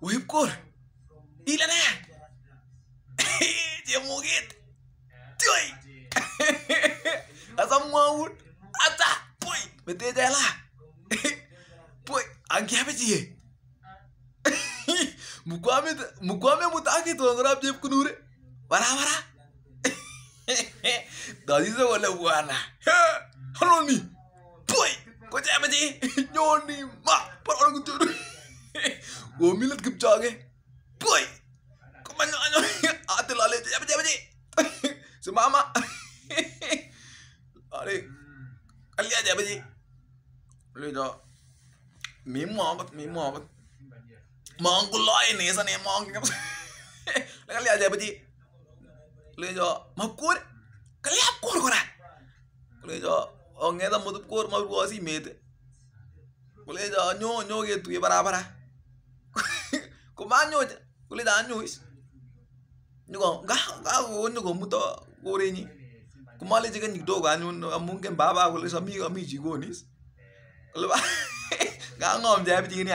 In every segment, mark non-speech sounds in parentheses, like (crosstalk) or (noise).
Wip kor. Ile ne. (laughs) Chemugit. Tui. Asa mwaun. Ata. Pui. Mete jela. (laughs) Pui. Angiape chie. (laughs) Mukwame mukwame mutaki to ngrab jep kunure. Wara wara. Dadi so wala bwana. Halo ni. Pui. Ko jape chi. Nyoni ma. Par orang kutu. Go milat kipchage. Pui. Ko manyo anyo. Ate lale jape jape chi. Semama. Are. Alia jape chi. Lu do. Mi mo bat mi mo bat. Mong ku loy ni sa ni mong. Kali aja baji. Le jo mapkur. Kali apkur kora. Le jo onge da mudup kur ma bu asi met. Le jo nyo nyo ge tu ye bara bara. Ko ma nyo. Kule da nyo is. Nyo ga ga go nyo go muto gore ni. Kumale jiga ni do ga nyo amungen baba kule sa mi mi jigo nis. Kule ba. Ga ngom ja bi ni.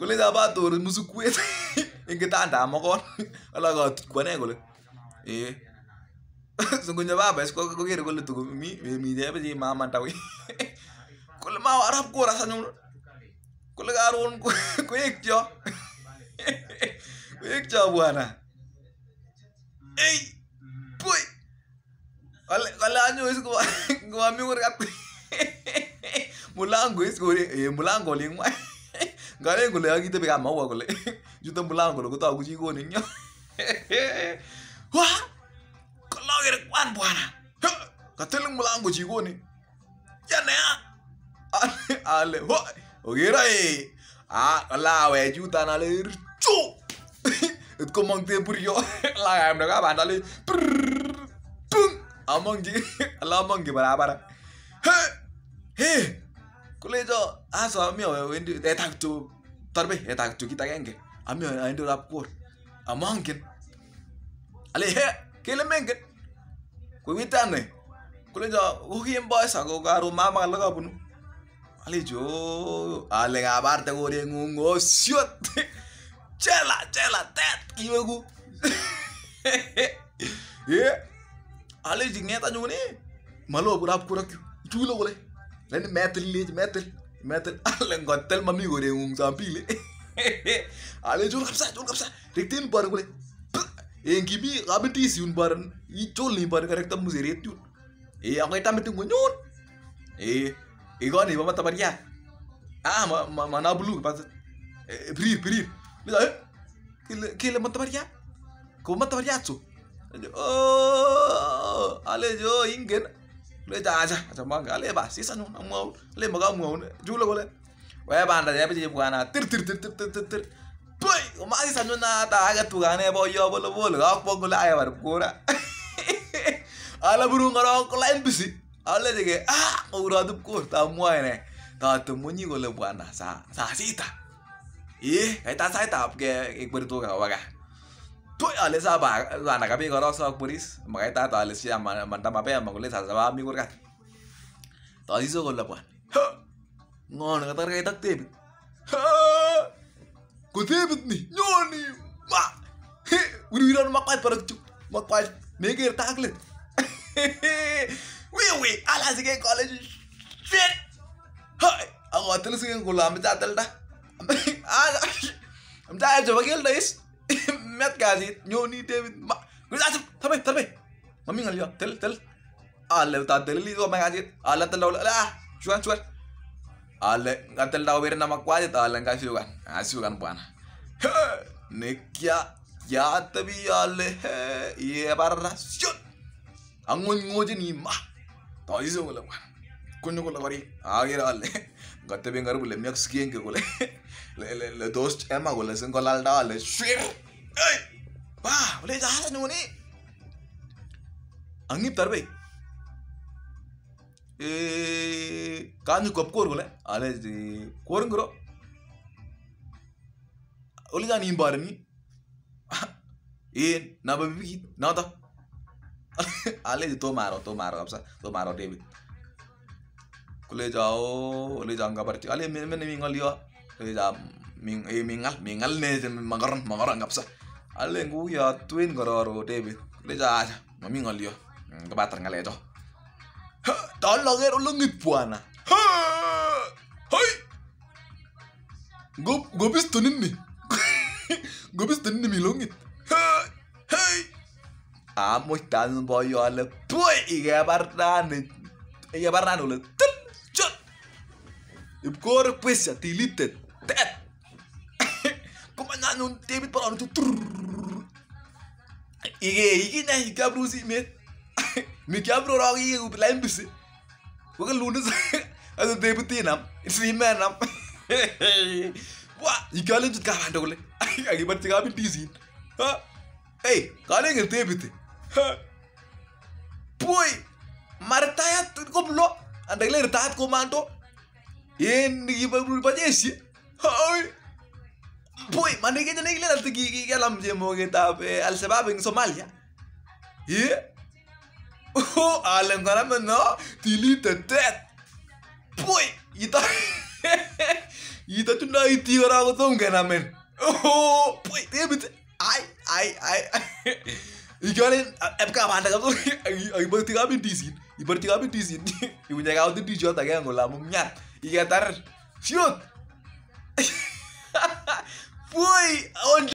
kule da ba to musu kwet inge ta nda mo kon ala ga ko ne kule eh so kunya ba ba ko ko gere kule to mi mi de ba ji ma ma tawi kule ma arab ko rasa nyu kule ga ron ko ko ek jo ko ek jo bwana. Ei boy kale kale anyo is ko ko mi ko rat mulango is ko eh mulango lingwa (laughs) ngale kule akite bika maua kule juta (laughs) mulango kule kutoa kuchikoni nyo wa (laughs) kalagere kwan bwana. Kateling mulango chikoni. Yana ale ho ogera e a la we juta na le chu it (laughs) ko mong te buryo (laughs) la am na ba na le pung. Among ji (laughs) la mong ji bara bara he. He. Kule jo aso amio wendi etak tu tarbe etak tu kita genge amio endo rap kor amangkin ale he. Kele mengen ko witane kule jo uhi emba sa go garo mama bunu ale jo ale gabar te gore ngungo siot. (laughs) Chela chela tet kiwegu (laughs) ye ale jingeta nyune malo burap kurak chulo gole Lani metal lej metal. Metal. (laughs) Ale ngotel mami gore ngung sampile ale jul kapsa jul kapsa. Rektin bar gole en gibi gabiti si un bar. I chol ni bar karekta musere tu e ako ita metu ngon e e goni mama tabaria ah ma ma mana bulu prir prir bisa kile kile matabaria ko matabaria tu oh ale jo ingen le ja aja aja mang ale ba sisa nu mau le maga mau jula gole we banda ya tir tir tir tir tir tir. Boy o ma sisa nu na ta aga tu gane bo yo bolo bolo ga po gole kura ala (laughs) buru ngaro ko lain bisi ale jege ah ura du ko ta muai ne ta tu munyi gole buana sa sa sita eh kai ta sai ta ke ik bertu ga waga Tuh ale sa ba ana kapi karo sa puris makai ta ale si manta mape mangule sa sa mi kurka to di so gola puan ngon ka tar kai tak tebit ko tebit ni nyoni ma uri wiran makai parak cuk makai meger takle we ala sige college shit. Hoy ako atal sige gulam ta atal da ala am ta jo bagel dais met gazi nyoni david ma gulas thamai thamai mami ngal yo tel tel ala ta tel li go magazi ala tel la chuan chuan ala ngatel da obere nama kwadi ta ala ngai siugan asiugan bwana nekia ya tabi ale he ye barra shut angon ngojeni ma. To iso gola buana kunyo gola bari agir ale gatte be ngar bule miak skien ke gole le le le dost ema gole sen golal da ale shwir Ay! Wah, boleh jalan ni ni. Angip tarbe. Eh, kanyu kop kor gole. Ale di kor ngro. Oli ga ni mbar ni. (laughs) Ale di to maro, to maro apsa, to maro David. Kule jao, ole janga parti. Ale men men mi ngalio. Le jam ming eh, mingal mingal ne makoron makoron kabisa alen kuyo twin kororo David lecho acha mami ng'olyo Mm, kobatar ng'alecho toloker olong'it bwana Ha! hoi Ngo- ngobisto nini ngobisto nini milong'it Ha! hei (laughs) amuch tanun boyo ale puy ikebar rani ikebar rani ole til chot ipkore pesya deleted tet. Komanyanyun David Brown tu ike ikinya ikiabru simet (laughs) mikiabru rok ike kubilain bisi kokelunde (laughs) asa David tinam simenam (laughs) wa ikialenchut kabande kole akibarchi kabindisin ha? Hey, kalengel David ha Boy, maritayat komlo andakile ritayat komando en kibo jeshi Hai. Boy, mane kenya nekile alti kikelam chemoketab eh, Al-Shabaab eng Somalia. Ye? Oh, alem kora meno delete that. Boy, ito ito tunda iti kora kotom kenamen. Oh, boy, David. Ai, ai, ai. (laughs) Ikarin epka banda kamu (laughs) ibarti kami disin. Ibarti kami disin. (laughs) Ibunya kau tuh dijot agak ngolam nyat. Ikatar shoot. (laughs) Boy, on